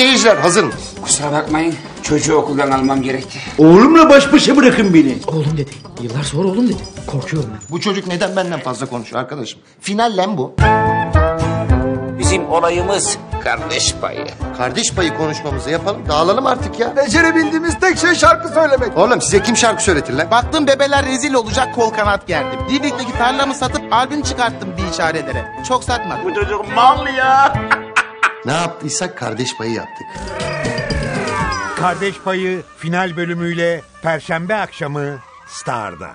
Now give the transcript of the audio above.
Seyirciler hazır mı? Kusura bakmayın çocuğu okuldan almam gerekti. Oğlumla baş başa bırakın beni. Oğlum dedi. Yıllar sonra oğlum dedi. Korkuyorum ben. Bu çocuk neden benden fazla konuşuyor arkadaşım? Final lan bu. Bizim olayımız kardeş payı. Kardeş payı konuşmamızı yapalım. Dağılalım artık ya. Becerebildiğimiz tek şey şarkı söylemek. Oğlum size kim şarkı söyletir lan? Baktım bebeler rezil olacak kol kanat gerdim. Divrikteki tarlamı satıp albüm çıkarttım bir işaretlere. Çok satmadım. Bu çocuk mal ya. Ne yaptıysak kardeş payı yaptık. Kardeş Payı final bölümüyle Perşembe akşamı Star'da.